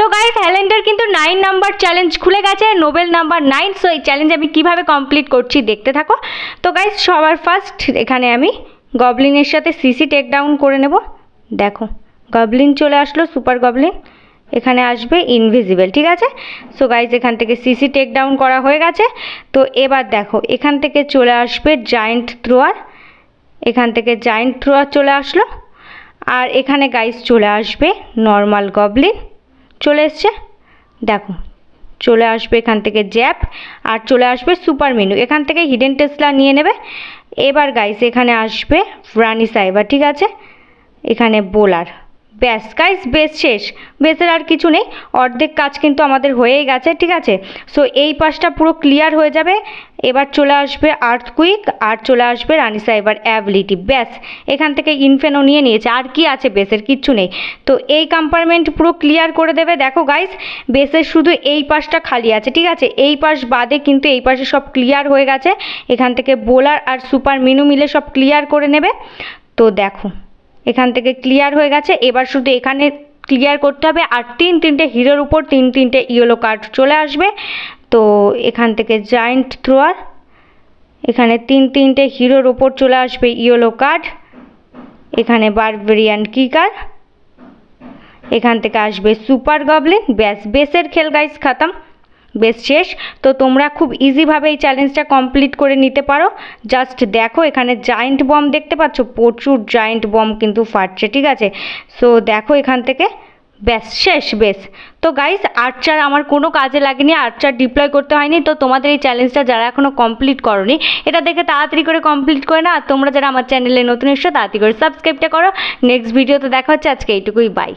তো গাইস হ্যালেন্ডার কিন্তু nine number challenge খুলে গেছে নোবেল নাম্বার নাইন সো এই চ্যালেঞ্জ আমি কীভাবে কমপ্লিট করছি দেখতে থাকো। তো গাইস সবার ফার্স্ট এখানে আমি গবলিনের সাথে সিসি টেক ডাউন করে নেব। দেখো গবলিন চলে আসলো সুপার গবলিন এখানে আসবে ইনভিজিবল ঠিক আছে? সো গাইজ এখান থেকে সিসি টেক ডাউন করা হয়ে গেছে। তো এবার দেখো, এখান থেকে চলে আসবে জায়েন্ট থ্রোয়ার এখান থেকে জায়েন্ট থ্রোয়ার চলে আসলো। আর এখানে গাইজ চলে আসবে নর্মাল গবলিন চলে এসছে। দেখো, চলে আসবে এখান থেকে জ্যাপ আর চলে আসবে সুপার মেনু এখান থেকে হিডেন টেসলা নিয়ে নেবে। এবার গাইস এখানে আসবে রানি সাইবার ঠিক আছে? এখানে বোলার ব্যাস গাইস বেশ শেষ। বেসের আর কিছু নেই। অর্ধেক কাজ কিন্তু আমাদের হয়েই গেছে, ঠিক আছে? সো এই পাশটা পুরো ক্লিয়ার হয়ে যাবে। এবার চলে আসবে আর্থ কুইক আর চলে আসবে রানি সাইবার অ্যাবিলিটি ব্যাস, এখান থেকে ইনফেনো নিয়ে নিয়েছে। আর কি আছে বেসের কিচ্ছু নেই। তো এই কম্পার্টমেন্ট পুরো ক্লিয়ার করে দেবে। দেখো গাইস বেসের শুধু এই পাশটা খালি আছে, ঠিক আছে? এই পাশ বাদে কিন্তু এই পাশে সব ক্লিয়ার হয়ে গেছে। এখান থেকে বোলার আর সুপার মিনু মিলে সব ক্লিয়ার করে নেবে। তো দেখো। এখান থেকে ক্লিয়ার হয়ে গেছে। এবার শুধু এখানে ক্লিয়ার করতে হবে আর তিন তিনটে হিরোর উপর তিন তিনটে ইয়েলো কার্ড চলে আসবে। তো এখান থেকে জায়েন্ট থ্রোয়ার এখানে তিন তিনটে হিরোর উপর চলে আসবে ইয়েলো কার্ড এখানে বারবেরিয়ান কিকার এখান থেকে আসবে সুপার গবলিন ব্যাস বেসের খেল গাইস খাতাম। বেশ শেষ। তো তোমরা খুব ইজিভাবে এই চ্যালেঞ্জটা কমপ্লিট করে নিতে পারো। জাস্ট দেখো, এখানে জায়েন্ট বম দেখতে পাচ্ছ? প্রচুর জায়েন্ট বম কিন্তু ফাটছে, ঠিক আছে? সো দেখো এখান থেকে। ব্যাস শেষ, বেশ। তো গাইস আর্চার আমার কোনো কাজে লাগেনি আর্চার ডিপ্লয় করতে হয়নি। তো তোমাদের এই চ্যালেঞ্জটা যারা এখনও কমপ্লিট করনি, এটা দেখে তাড়াতাড়ি করে কমপ্লিট করে না আর তোমরা যারা আমার চ্যানেলে নতুন এসছো, তাড়াতাড়ি করে সাবস্ক্রাইবটা করো। নেক্সট ভিডিওতে দেখা হচ্ছে, আজকে এইটুকুই বাই